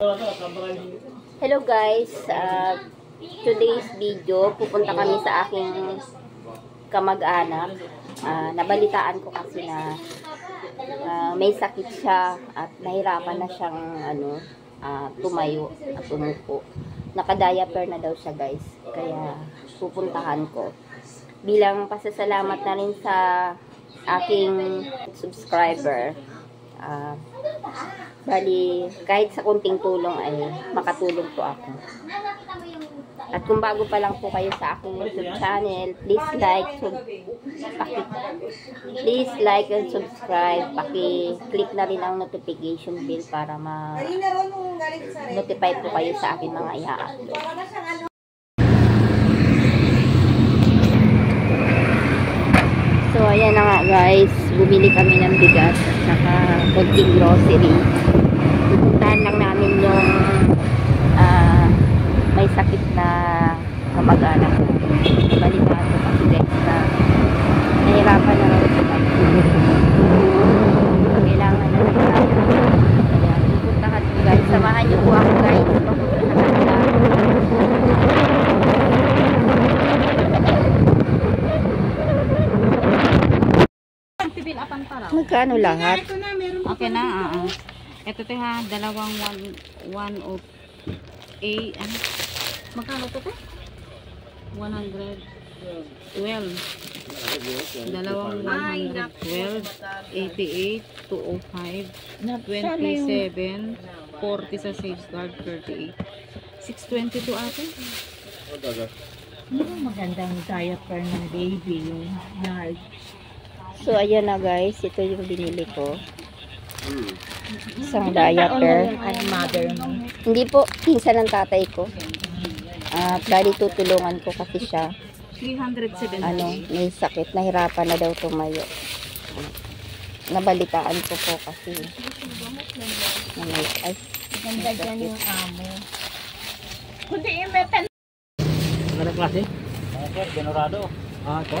Hello guys, uh, today's video, pupunta kami sa aking kamag-anak. Uh, nabalitaan ko kasi na uh, may sakit siya at nahirapan na siyang ano, uh, tumayo at umupo. Naka-diaper na daw siya guys, kaya pupuntahan ko. Bilang pasasalamat na rin sa aking subscriber, uh, Bali, kahit sa kunting tulong ay makatulong po ako. At kung bago pa lang po kayo sa aking YouTube channel, please like, sub, paki, please like and subscribe. Paki-click na rin ang notification bell para ma-notify po kayo sa aking mga i-upload. So, na nga guys. Bumili kami ng bigas at saka konting grocery. Pupuntahan lang namin yung uh, may sakit na kamag-anak. Balitaan ko kasi guys na nahirapan na raw sila. Kailangan na lang tayo. Ayan, pupuntahan ko guys. Samahan niyo po ako guys. Papuntahan lang. Magkano lahat? Okay na, oo. Ito te ha, dalawang 1 1 of A, ano? Magkano to te? 112. Dalawang 112, 88, 205, 27, 40 sa safeguard, 38. 622 ate. magandang diaper ng baby, yung yard. So, ayan na guys. Ito yung binili ko. Isang diaper. Hindi po, pinsan ng tatay ko. At bali tutulungan ko kasi siya. 370. Ano, may sakit. Nahirapan na daw tumayo. Nabalitaan ko po kasi. May, ay, Ganda dyan yung amo. Kundi yung metal. Ano klase? Ano sir, Denorado. Ah, ito?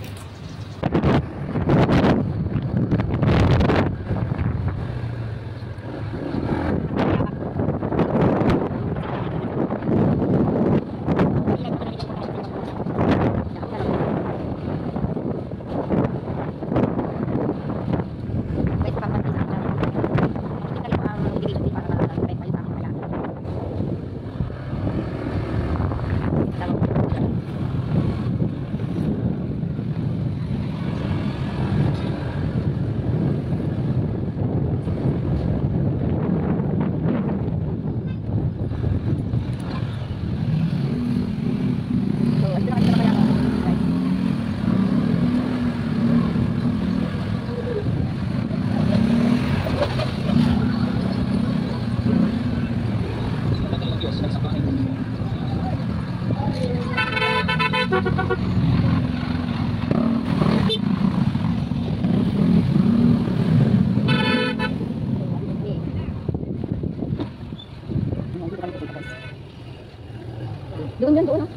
Doon, doon, doon.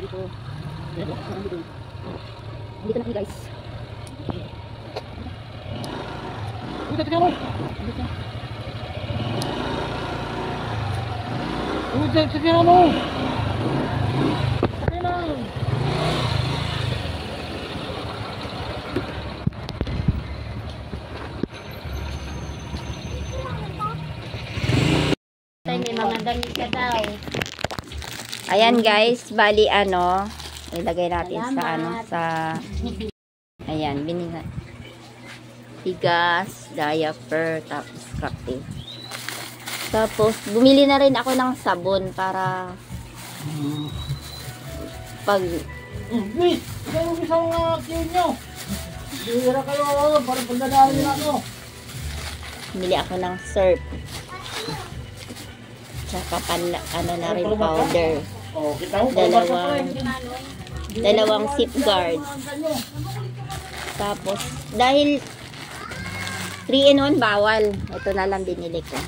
Dito. Dito na guys. Uy, tingnan mo! Uy, tingnan mo! Okay na! Tay, may mga damit ka daw. Ayan guys, bali ano, ilagay natin sa ano, sa, ayan, binila. Bigas, diaper, tapos kape. Tapos, bumili na rin ako ng sabon para pag! Tingnan mo isang uh, kiyo nyo! Bihira kayo, oh, para pagdadaan nyo ako. bumili ako ng syrup. Tsaka pan, ano na rin powder. Oh, Dalawang, dalawang safeguard. Tapos, dahil 3 in 1 bawal. Ito na lang binili ko.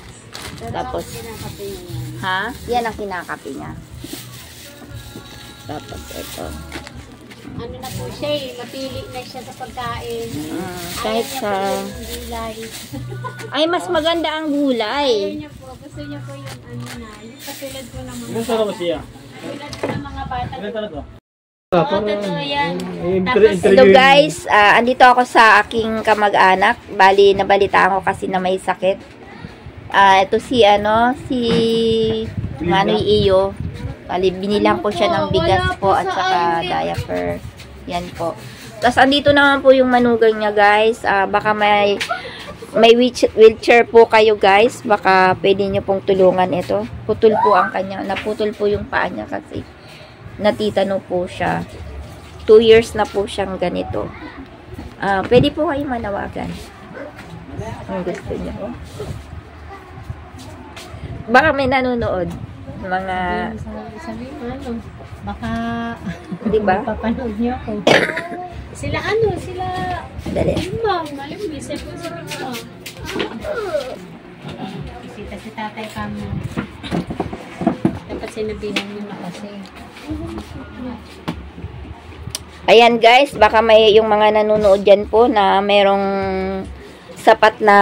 Tapos, ha? Yan ang kinakapi niya. Tapos, ito. Ano na po siya eh, mapili na siya sa pagkain. Ah, kahit Ayaw niya sa... po yung gulay. Ay, mas maganda ang Ayaw gulay. niya po, gusto niya po yung ano na, yung katulad po ng mga Ilan taon na ba siya? Tulad po ng mga bata. To? Oo, totoo yan. Inter- Tapos, Hello guys, ah, andito ako sa aking kamag-anak. Bali, nabalitaan ko kasi na may sakit. Ah, ito si ano, si Manoy Iyo. Bali, binilang ko siya ng bigas po at saka diaper. Yan po. Tapos andito naman po yung manugang niya guys. Ah, baka may may wheelch- wheelchair po kayo guys. Baka pwede niyo pong tulungan ito. Putol po ang kanya. Naputol po yung paa niya kasi natitano po siya. Two years na po siyang ganito. Ah, pwede po kayo manawagan. Ang gusto niyo. Oh. Baka may nanonood. Mga, sabi, mo ano, baka di ba? papanood niyo ako. sila ano, sila, Dali. mo, isa po sa mga. Isita si tatay kamo. Dapat sinabihan niyo na kasi. Ayan guys, baka may yung mga nanonood dyan po na merong sapat na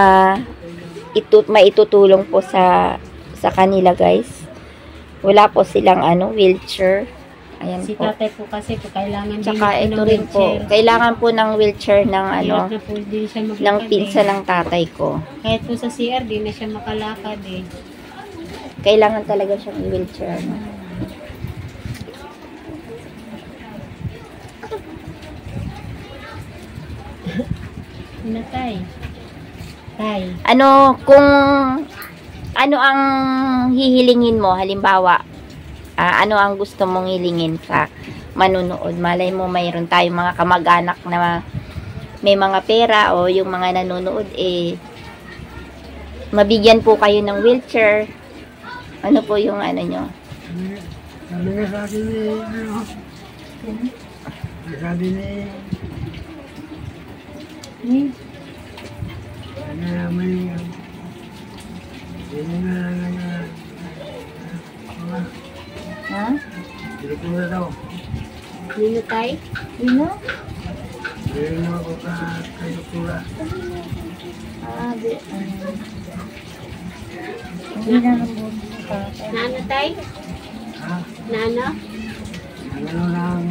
itut maitutulong po sa sa kanila guys. Wala po silang ano, wheelchair. Ayan Si po. tatay po kasi po, kailangan din Tsaka niya ito rin po, wheelchair. kailangan po ng wheelchair ng ano, Hirap na po din siya maglakad ng eh. pinsa ng tatay ko. Kahit po sa CR, di na siya makalakad eh. Kailangan talaga siyang wheelchair. No? Sino tay? Tay. Ano, kung ano ang hihilingin mo, halimbawa, ah, ano ang gusto mong hilingin sa manunood? Malay mo, mayroon tayong mga kamag-anak na may mga pera o yung mga nanonood, eh, mabigyan po kayo ng wheelchair. Ano po yung ano nyo? Sabi nga sa akin eh, ano, sabi ni, Hmm? ano may, Pilipura daw. Sino tay? Sino? Hindi na ako ka, kay doktora. Ah, di, Nano tay? Ha? Nano? Ano lang,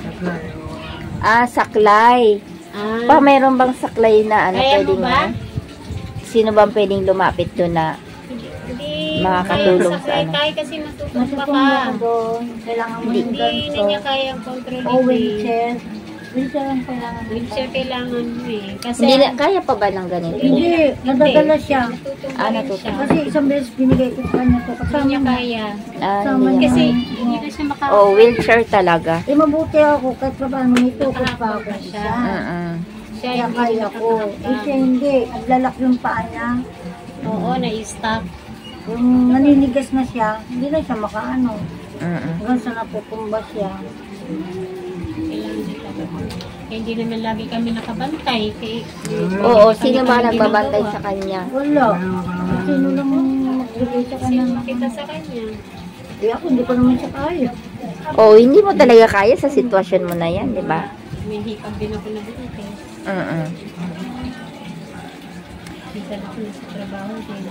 saklay, o, ah, saklay. Ah, Pa, mayroon bang saklay na ano Kaya mo pwedeng ba? Sino bang pwedeng lumapit doon na hindi Makakatulong kaya sa ano. tay kasi matutumba ka. Kailangan mo yung Hindi na ganito. niya kayang kontrolin. O wheelchair. Wheelchair ang kailangan. Wheelchair kailangan mo eh. Kasi hindi na, kaya pa ba ng ganito? Hindi, nadadala siya. Ah, natutumba. siya. Kasi isang beses binigay ko sa kanya to. Hindi Kasama niya kaya. Ah, hindi niya. Kasi hindi na siya maka... Oh, wheelchair talaga. Eh mabuti ako kahit pa paano nitukot pa ako siya. siya. Mm-mm. Siya Kaya hindi kaya ko. Eh siya hindi. Naglalak yung paa niya. Oo, na-stop. Yung naninigas na siya, hindi na siya makaano. Mm-mm. Hanggang sa naputumba siya. Kaya hindi naman lagi kami nakabantay. Kaya, Oo, sino ba nagbabantay sa kanya? Wala. Sino lang magbigay sa kanya Sino ng makita sa kanya? Eh ako, hindi ko naman siya kaya. Oh, hindi mo talaga kaya sa sitwasyon mo na yan, di ba? May hikab din ako na buti. Mm-mm. Minsan ako nasa trabaho din.